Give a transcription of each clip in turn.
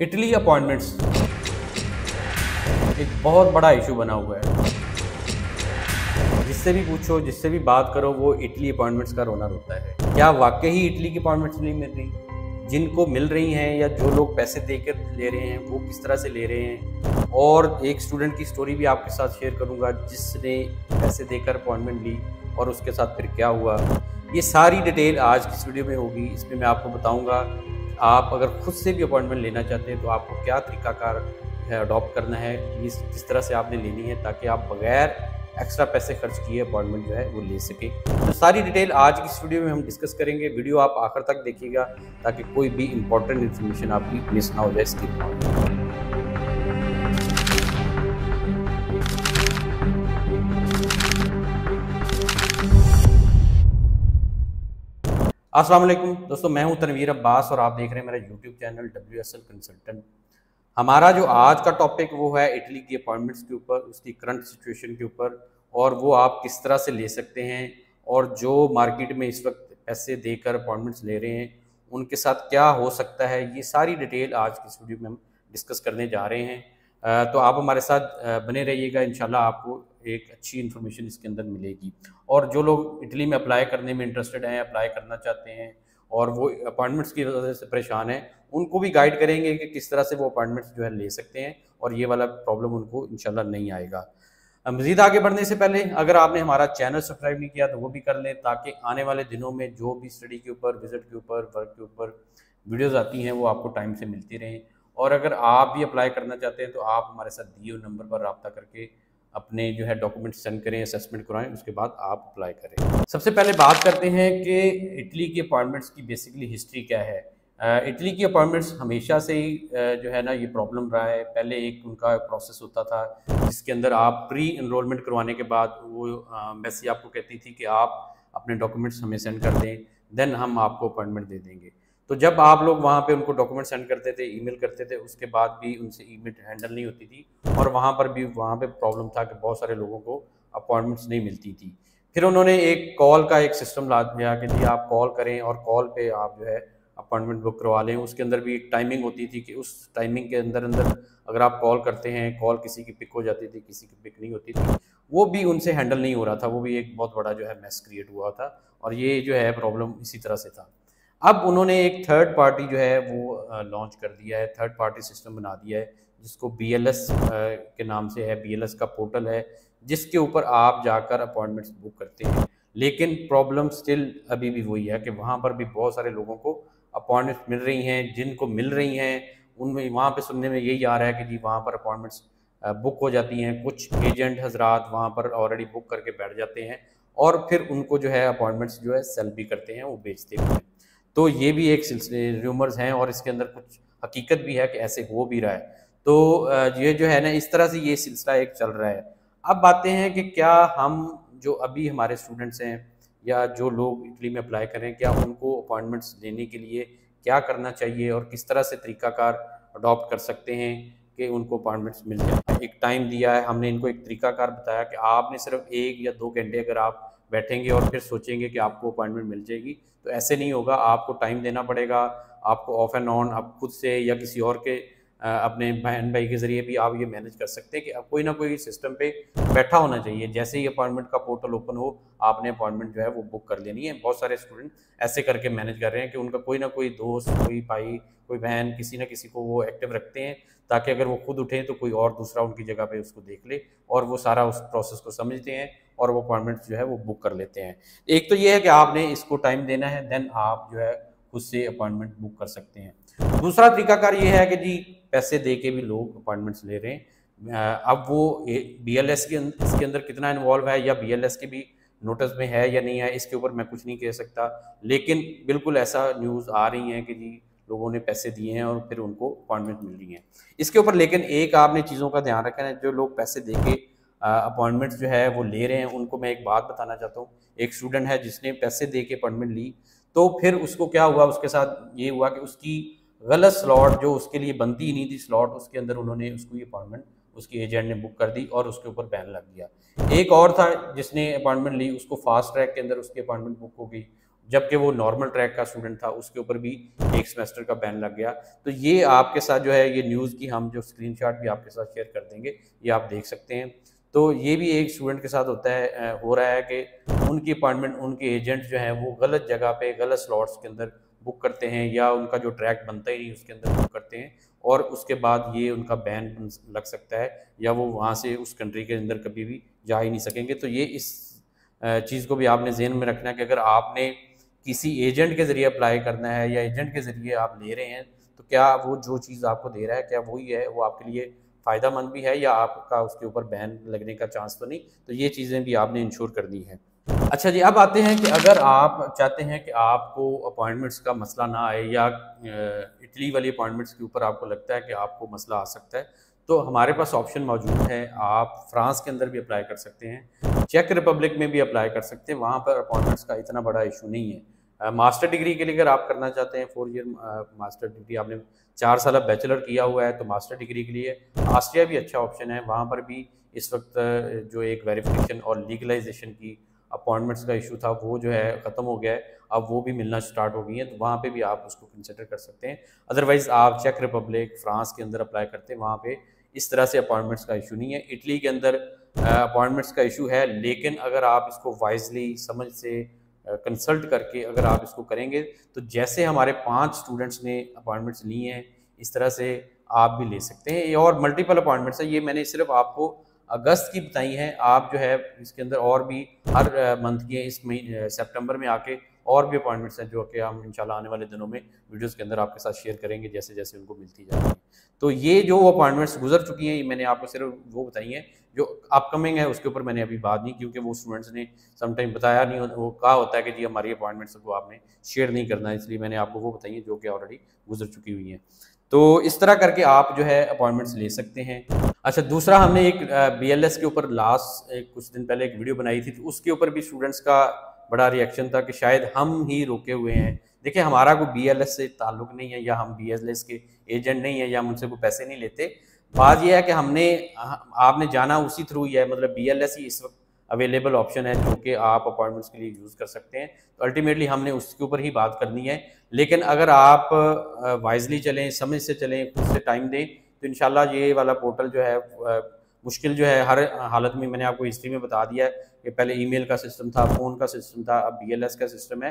Italy appointments. ایک بہت بڑا ایشو بنا ہوا ہے۔ جس سے بھی پوچھو، جس سے بھی بات کرو، وہ اٹلی اپوائنٹمنٹس کا رونا روتا ہے۔ کیا واقعی اٹلی کی اپوائنٹمنٹس نہیں مل رہی؟ جن کو مل رہی ہیں یا جو لوگ پیسے دے کر لے رہے ہیں، وہ کس طرح سے لے رہے ہیں؟ اور ایک اسٹوڈنٹ کی سٹوری بھی آپ کے ساتھ شیئر کروں گا، جس نے پیسے دے کر اپوائنٹمنٹ لی اور اس کے ساتھ پھر کیا ہوا؟ یہ ساری ڈیٹیل آج کی اس ویڈیو میں ہوگی۔ اس میں میں آپ کو بتاؤں گا۔ آپ اگر خود سے بھی اپوائنٹمنٹ لینا چاہتے ہیں تو آپ کو کیا طریقہ کار ہے اڈاپٹ کرنا ہے؟ اس کس طرح سے آپ نے لینی ہے تاکہ آپ بغیر ایکسٹرا پیسے خرچ کیے اپوائنٹمنٹ جو ہے وہ لے سکیں؟ تو ساری ڈیٹیل آج کی اس ویڈیو میں ہم ڈسکس کریں گے۔ ویڈیو آپ آخر تک دیکھیے گا تاکہ کوئی بھی امپورٹنٹ انفارمیشن آپ کی مس نہ ہو جائے اس کی السلام علیکم۔ دوستو، میں ہوں تنویر عباس اور آپ دیکھ رہے ہیں میرا YouTube channel W S L consultant ہمارا جو آج کا ٹاپک وہ ہے اٹلی کی اپوائنٹمنٹس کے اوپر، اس کی کرنٹ سچویشن کے اوپر، اور وہ آپ کس طرح سے لے سکتے ہیں، اور جو مارکیٹ میں اس وقت پیسے دے کر اپوائنٹمنٹس لے رہے ہیں، ان کے ساتھ کیا ہو سکتا ہے، یہ ساری ڈیٹیل آج کی اس ویڈیو میں ہم ڈسکس کرنے جا رہے ہیں۔ تو آپ ہمارے ساتھ بنے رہیے گا۔ انشاءاللہ آپ کو ایک اچھی انفارمیشن اس کے اندر ملے گی۔ اور جو لوگ اٹلی میں اپلائی کرنے میں انٹرسٹڈ ہیں اپلائی کرنا چاہتے ہیں، اور وہ اپوائنٹمنٹس کی وجہ سے پریشان ہیں، ان کو بھی گائیڈ کریں گے کہ کس طرح سے وہ اپوائنٹمنٹس جو ہے لے سکتے ہیں۔ اور یہ والا پرابلم ان کو انشاءاللہ نہیں آئے گا۔ مزید آگے بڑھنے سے پہلے، اگر آپ نے ہمارا چینل سبسکرائب نہیں کیا تو وہ بھی کر لیں، تاکہ آنے والے دنوں میں جو بھی اسٹڈی کے اوپر وزٹ کے اوپر ورک کے اوپر ویڈیوز آتی ہیں، وہ آپ کو ٹائم سے ملتی رہیں۔ اور اگر آپ بھی اپلائی کرنا چاہتے ہیں تو آپ ہمارے ساتھ دیے ہوئے نمبر پر رابطہ کر کے اپنے جو ہے ڈاکومنٹ سینڈ کریں اسیسمنٹ کرائیں، اس کے بعد آپ اپلائی کریں۔ سب سے پہلے بات کرتے ہیں کہ اٹلی کی اپوائنٹمنٹس کی بیسکلی ہسٹری کیا ہے۔ اٹلی کی اپوائنٹمنٹس ہمیشہ سے ہی جو ہے نا یہ پرابلم رہا ہے۔ پہلے ایک ان کا پروسیس ہوتا تھا، جس کے اندر آپ پری انرولمنٹ کروانے کے بعد وہ میسی آپ کو کہتی تھی کہ آپ اپنے ڈاکومنٹس ہمیں سینڈ کر دیں دین ہم آپ کو اپوائنٹمنٹ دے دیں گے۔ تو جب آپ لوگ وہاں پہ ان کو ڈاکومنٹ سینڈ کرتے تھے ای میل کرتے تھے، اس کے بعد بھی ان سے ای میل ہینڈل نہیں ہوتی تھی۔ اور وہاں پر بھی، وہاں پہ پرابلم تھا کہ بہت سارے لوگوں کو اپوائنٹمنٹس نہیں ملتی تھی۔ پھر انہوں نے ایک کال کا ایک سسٹم لا دیا کہ جی آپ کال کریں اور کال پہ آپ جو ہے اپوائنٹمنٹ بک کروا لیں۔ اس کے اندر بھی ایک ٹائمنگ ہوتی تھی کہ اس ٹائمنگ کے اندر اندر اگر آپ کال کرتے ہیں کال کسی کی پک ہو جاتی تھی، کسی کی پک نہیں ہوتی تھی، وہ بھی ان سے ہینڈل نہیں ہو رہا تھا۔ وہ بھی ایک بہت بڑا جو ہے میس کریٹ ہوا تھا۔ اور یہ جو ہے پرابلم اسی طرح سے تھا۔ اب انہوں نے ایک تھرڈ پارٹی جو ہے وہ لانچ کر دیا ہے تھرڈ پارٹی سسٹم بنا دیا ہے، جس کو بی ایل ایس کے نام سے ہے بی ایل ایس کا پورٹل ہے، جس کے اوپر آپ جا کر اپوائنٹمنٹس بک کرتے ہیں۔ لیکن پرابلم سٹل ابھی بھی وہی ہے کہ وہاں پر بھی بہت سارے لوگوں کو اپوائنٹمنٹس مل رہی ہیں، جن کو مل رہی ہیں، ان میں، وہاں پہ سننے میں یہی آ رہا ہے کہ جی وہاں پر اپوائنٹمنٹس بک ہو جاتی ہیں۔ کچھ ایجنٹ حضرات وہاں پر آلریڈی بک کر کے بیٹھ جاتے ہیں اور پھر ان کو جو ہے اپوائنٹمنٹس جو ہے سیل بھی کرتے ہیں، وہ بیچتے ہیں۔ تو یہ بھی ایک سلسلے ریومرز ہیں اور اس کے اندر کچھ حقیقت بھی ہے کہ ایسے ہو بھی رہا ہے۔ تو یہ جو ہے نا، اس طرح سے یہ سلسلہ ایک چل رہا ہے۔ اب باتیں ہیں کہ کیا ہم جو ابھی ہمارے اسٹوڈنٹس ہیں یا جو لوگ اٹلی میں اپلائی کریں کیا ان کو اپوائنٹمنٹس لینے کے لیے کیا کرنا چاہیے اور کس طرح سے طریقہ کار اڈاپٹ کر سکتے ہیں کہ ان کو اپوائنٹمنٹس مل جائیں۔ ایک ٹائم دیا ہے، ہم نے ان کو ایک طریقہ کار بتایا کہ آپ نے صرف ایک یا دو گھنٹے اگر آپ بیٹھیں گے اور پھر سوچیں گے کہ آپ کو اپوائنٹمنٹ مل جائے گی۔ تو ایسے نہیں ہوگا، آپ کو ٹائم دینا پڑے گا، آپ کو آف اینڈ آن آپ خود سے یا کسی اور کے اپنے بہن بھائی کے ذریعے بھی آپ یہ مینج کر سکتے ہیں کہ اب کوئی نہ کوئی سسٹم پہ بیٹھا ہونا چاہیے۔ جیسے ہی اپوائنٹمنٹ کا پورٹل اوپن ہو، آپ نے اپوائنٹمنٹ جو ہے وہ بک کر لینی ہے۔ بہت سارے اسٹوڈنٹ ایسے کر کے مینج کر رہے ہیں کہ ان کا کوئی نہ کوئی دوست، کوئی بھائی، کوئی بہن، کسی نہ کسی کو وہ ایکٹیو رکھتے ہیں تاکہ اگر وہ خود اٹھیں تو کوئی اور دوسرا ان کی جگہ پہ اس کو دیکھ لے اور وہ سارا اس پروسیس کو سمجھتے ہیں۔ اور وہ اپوائنٹمنٹ جو ہے وہ بک کر لیتے ہیں۔ ایک تو یہ ہے کہ آپ نے اس کو ٹائم دینا ہے دین آپ جو ہے خود سے اپوائنٹمنٹ بک کر سکتے ہیں۔ دوسرا طریقہ کار یہ ہے کہ جی پیسے دے کے بھی لوگ اپوائنٹمنٹس لے رہے ہیں۔ اب وہ بی ایل ایس کے اس کے اندر کتنا انوالو ہے یا بی ایل ایس کے بھی نوٹس میں ہے یا نہیں ہے، اس کے اوپر میں کچھ نہیں کہہ سکتا۔ لیکن بالکل ایسا نیوز آ رہی ہیں کہ جی لوگوں نے پیسے دیے ہیں اور پھر ان کو اپوائنٹمنٹ مل رہی ہیں۔ اس کے اوپر لیکن ایک آپ نے چیزوں کا دھیان رکھنا ہے، جو لوگ پیسے دے کے اپوائنٹمنٹ جو ہے وہ لے رہے ہیں، ان کو میں ایک بات بتانا چاہتا ہوں۔ ایک اسٹوڈنٹ ہے جس نے پیسے دے کے اپوائنٹمنٹ لی، تو پھر اس کو کیا ہوا؟ اس کے ساتھ یہ ہوا کہ اس کی غلط سلاٹ جو اس کے لیے بنتی ہی نہیں تھی سلاٹ اس کے اندر انہوں نے اس کو یہ اپوائنٹمنٹ اس کی ایجنٹ نے بک کر دی اور اس کے اوپر بین لگ گیا۔ ایک اور تھا جس نے اپوائنٹمنٹ لی، اس کو فاسٹ ٹریک کے اندر اس کی اپوائنٹمنٹ بک ہو گئی، جبکہ وہ نارمل ٹریک کا اسٹوڈنٹ تھا، اس کے اوپر بھی ایک سمیسٹر کا بین لگ گیا۔ تو یہ آپ کے ساتھ جو ہے، یہ نیوز کی ہم جو اسکرین شاٹ بھی آپ کے ساتھ شیئر کر دیں گے، یہ آپ دیکھ سکتے ہیں۔ تو یہ بھی ایک اسٹوڈنٹ کے ساتھ ہوتا ہے ہو رہا ہے کہ ان کی اپائنٹمنٹ ان کے ایجنٹ جو ہیں وہ غلط جگہ پہ، غلط سلاٹس کے اندر بک کرتے ہیں یا ان کا جو ٹریک بنتا ہی نہیں، اس کے اندر بک کرتے ہیں اور اس کے بعد یہ ان کا بین لگ سکتا ہے یا وہ وہاں سے اس کنٹری کے اندر کبھی بھی جا ہی نہیں سکیں گے۔ تو یہ اس چیز کو بھی آپ نے ذہن میں رکھنا ہے کہ اگر آپ نے کسی ایجنٹ کے ذریعے اپلائی کرنا ہے یا ایجنٹ کے ذریعے آپ لے رہے ہیں تو کیا وہ جو چیز آپ کو دے رہا ہے، کیا وہی ہے، وہ آپ کے لیے فائدہ مند بھی ہے یا آپ کا اس کے اوپر بین لگنے کا چانس تو نہیں؟ تو یہ چیزیں بھی آپ نے انشور کر دی ہیں۔ اچھا جی اب آتے ہیں کہ اگر آپ چاہتے ہیں کہ آپ کو اپوائنٹمنٹس کا مسئلہ نہ آئے یا اٹلی والی اپوائنٹمنٹس کے اوپر آپ کو لگتا ہے کہ آپ کو مسئلہ آ سکتا ہے، تو ہمارے پاس آپشن موجود ہے۔ آپ فرانس کے اندر بھی اپلائی کر سکتے ہیں، چیک ریپبلک میں بھی اپلائی کر سکتے ہیں۔ وہاں پر اپوائنٹمنٹس کا اتنا بڑا ایشو نہیں ہے۔ ماسٹر ڈگری کے لیے اگر آپ کرنا چاہتے ہیں فور ایئر ماسٹر ڈگری آپ نے چار سالہ بیچلر کیا ہوا ہے، تو ماسٹر ڈگری کے لیے آسٹریا بھی اچھا آپشن ہے۔ وہاں پر بھی اس وقت جو ایک ویریفیکیشن اور لیگلائزیشن کی اپوائنٹمنٹس کا ایشو تھا، وہ جو ہے ختم ہو گیا ہے۔ اب وہ بھی ملنا اسٹارٹ ہو گئی ہیں، تو وہاں پہ بھی آپ اس کو کنسیڈر کر سکتے ہیں۔ ادروائز آپ چیک ریپبلک فرانس کے اندر اپلائی کرتے ہیں، وہاں پہ اس طرح سے اپوائنٹمنٹس کا ایشو نہیں ہے۔ اٹلی کے اندر اپوائنٹمنٹس کا ایشو ہے، لیکن اگر آپ اس کو وائزلی سمجھ سے کنسلٹ کر کے اگر آپ اس کو کریں گے، تو جیسے ہمارے پانچ اسٹوڈنٹس نے اپوائنٹمنٹس لی ہیں، اس طرح سے آپ بھی لے سکتے ہیں۔ اور ملٹیپل اپوائنٹمنٹس ہیں۔ یہ میں نے صرف آپ کو اگست کی بتائی ہیں۔ آپ جو ہے، اس کے اندر اور بھی ہر منتھ کی اس مہینے سپٹمبر میں آ کے اور بھی اپوائنٹمنٹس ہیں جو کہ ہم انشاءاللہ آنے والے دنوں میں ویڈیوز کے اندر آپ کے ساتھ شیئر کریں گے، جیسے جیسے ان کو ملتی جائیں گی۔ تو یہ جو اپوائنٹمنٹس گزر چکی ہیں، یہ میں نے آپ کو صرف وہ بتائی ہیں، جو اپ کمنگ ہے اس کے اوپر میں نے ابھی بات نہیں کیونکہ وہ اسٹوڈنٹس نے سم ٹائم بتایا نہیں، وہ کہا ہوتا ہے کہ جی ہماری اپوائنٹمنٹس کو آپ نے شیئر نہیں کرنا، اس لیے میں نے آپ کو وہ بتائی ہیں جو کہ آلریڈی گزر چکی ہوئی ہیں۔ تو اس طرح کر کے آپ جو ہے اپوائنٹمنٹس لے سکتے ہیں۔ اچھا دوسرا ہم نے ایک بی ایل ایس کے اوپر لاسٹ کچھ دن پہلے ایک ویڈیو بنائی تھی، تو اس کے اوپر بھی اسٹوڈنٹس کا بڑا ریئیکشن تھا کہ شاید ہم ہی روکے ہوئے ہیں۔ دیکھیں، ہمارا کوئی بی ایل ایس سے تعلق نہیں ہے، یا ہم بی ایل ایس کے ایجنٹ نہیں ہیں، یا ہم ان سے کوئی پیسے نہیں لیتے۔ بات یہ ہے کہ ہم نے، آپ نے جانا اسی تھرو ہی ہے مطلب بی ایل ایس ہی اس وقت اویلیبل آپشن ہے جو کہ آپ اپوائنٹمنٹس کے لیے یوز کر سکتے ہیں۔ تو الٹیمیٹلی ہم نے اس کے اوپر ہی بات کرنی ہے۔ لیکن اگر آپ وائزلی چلیں، سمجھ سے چلیں، خود سے ٹائم دیں، تو انشاءاللہ یہ والا پورٹل جو ہے مشکل جو ہے، ہر حالت میں میں نے آپ کو ہسٹری میں بتا دیا ہے۔ کہ پہلے ای میل کا سسٹم تھا فون کا سسٹم تھا، اب بی ایل ایس کا سسٹم ہے۔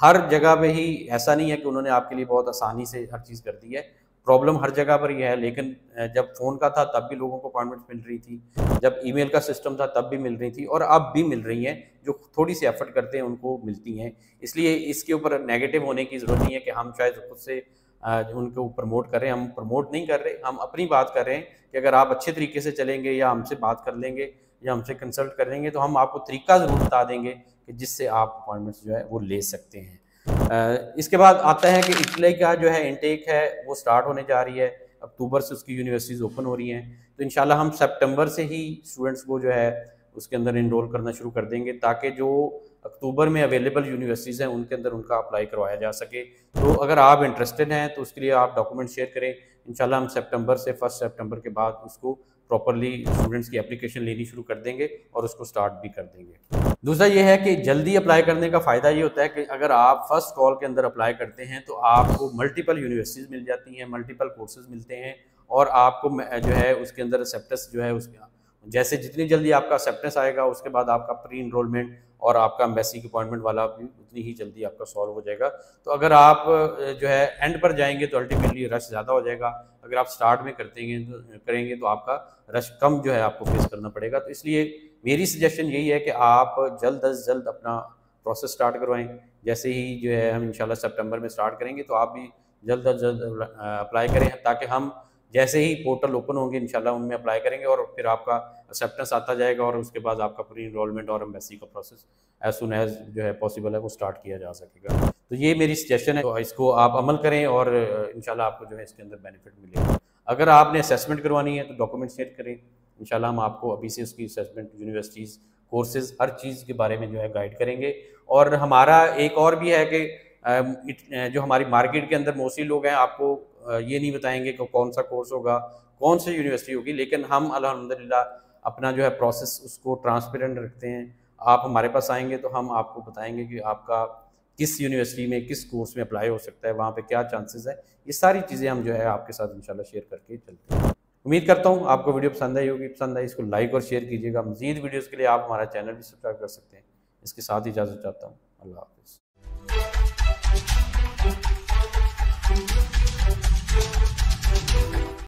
ہر جگہ پہ ہی ایسا نہیں ہے کہ انہوں نے آپ کے لیے بہت آسانی سے ہر چیز کر دی ہے۔ پرابلم ہر جگہ پر یہ ہے، لیکن جب فون کا تھا تب بھی لوگوں کو اپوائنٹمنٹ مل رہی تھی۔ جب ای میل کا سسٹم تھا تب بھی مل رہی تھی، اور اب بھی مل رہی ہیں، جو تھوڑی سی ایفرٹ کرتے ہیں، ان کو ملتی ہیں۔ اس لیے اس کے اوپر نگیٹو ہونے کی ضرورت نہیں ہے کہ ہم شاید خود سے ان کو پروموٹ کر رہے ہیں ہم پروموٹ نہیں کر رہے، ہم اپنی بات کر رہے ہیں کہ اگر آپ اچھے طریقے سے چلیں گے یا ہم سے بات کر لیں گے یا ہم سے کنسلٹ کر لیں گے تو ہم آپ کو طریقہ ضرور بتا دیں گے کہ جس سے آپ اپوائنٹمنٹس جو ہے وہ لے سکتے ہیں۔ اس کے بعد آتا ہے کہ اٹلی کا جو ہے انٹیک ہے وہ سٹارٹ ہونے جا رہی ہے۔ اکتوبر سے اس کی یونیورسٹیز اوپن ہو رہی ہیں۔ تو انشاءاللہ ہم سپٹمبر سے ہی اسٹوڈنٹس کو جو ہے اس کے اندر انرول کرنا شروع کر دیں گے تاکہ جو اکتوبر میں اویلیبل یونیورسٹیز ہیں ان کے اندر ان کا اپلائی کروایا جا سکے۔ تو اگر آپ انٹرسٹڈ ہیں تو اس کے لیے آپ ڈاکومنٹ شیئر کریں۔ انشاءاللہ ہم سپٹمبر سے فرسٹ سپٹمبر کے بعد اس کو پراپرلی اسٹوڈنٹس کی اپلیکیشن لینی شروع کر دیں گے اور اس کو سٹارٹ بھی کر دیں گے۔ دوسرا یہ ہے کہ جلدی اپلائی کرنے کا فائدہ یہ ہوتا ہے کہ اگر آپ فرسٹ کال کے اندر اپلائی کرتے ہیں تو آپ کو ملٹیپل یونیورسٹیز مل جاتی ہیں ملٹیپل کورسز ملتے ہیں اور آپ کو جو ہے اس کے اندر سیپٹس جو ہے اس جیسے جتنی جلدی آپ کا سیپٹس آئے گا، اس کے بعد آپ کا پری انرولمنٹ اور آپ کا امبیسی کی اپوائنٹمنٹ والا بھی اتنی ہی جلدی آپ کا سالو ہو جائے گا۔ تو اگر آپ جو ہے اینڈ پر جائیں گے تو الٹیمیٹلی رش زیادہ ہو جائے گا۔ اگر آپ سٹارٹ میں کرتے گے کریں گے تو آپ کا رش کم جو ہے آپ کو فیس کرنا پڑے گا۔ تو اس لیے میری سجیشن یہی ہے کہ آپ جلد از جلد اپنا پروسیس سٹارٹ کروائیں۔ جیسے ہی جو ہے ہم انشاءاللہ سپٹمبر میں سٹارٹ کریں گے تو آپ بھی جلد از جلد اپلائی کریں تاکہ ہم جیسے ہی پورٹل اوپن ہوں گے، انشاءاللہ ان میں اپلائی کریں گے اور پھر آپ کا اسیپٹنس آتا جائے گا اور اس کے بعد آپ کا پری انرولمنٹ اور امبیسی کا پروسیس ایز سون ایز جو ہے پاسبل ہے وہ اسٹارٹ کیا جا سکے گا۔ تو یہ میری سجیشن ہے۔ تو اس کو آپ عمل کریں اور انشاءاللہ آپ کو جو ہے اس کے اندر بینیفٹ ملے گا۔ اگر آپ نے اسیسمنٹ کروانی ہے تو ڈاکومنٹ شیئر کریں۔ انشاءاللہ ہم آپ کو ابھی سے اس کی اسیسمنٹ یونیورسٹیز کورسز ہر چیز کے بارے میں جو ہے گائیڈ کریں گے۔ اور ہمارا ایک اور بھی ہے کہ جو ہماری مارکیٹ کے اندر موسٹلی لوگ ہیں، آپ کو یہ نہیں بتائیں گے کہ کون سا کورس ہوگا، کون سی یونیورسٹی ہوگی، لیکن ہم الحمد للہ اپنا جو ہے پروسیس اس کو ٹرانسپیرنٹ رکھتے ہیں۔ آپ ہمارے پاس آئیں گے تو ہم آپ کو بتائیں گے کہ آپ کا کس یونیورسٹی میں، کس کورس میں اپلائی ہو سکتا ہے، وہاں پہ کیا چانسز ہے یہ ساری چیزیں ہم جو ہے آپ کے ساتھ انشاءاللہ شیئر کر کے چلتے ہیں۔ امید کرتا ہوں آپ کو ویڈیو پسند آئی ہوگی، پسند آئی اس کو لائک اور شیئر کیجیے گا۔ مزید ویڈیوز کے لیے آپ ہمارا چینل بھی سبسکرائب کر سکتے ہیں۔ اس کے ساتھ اجازت چاہتا ہوں۔ اللہ حافظ۔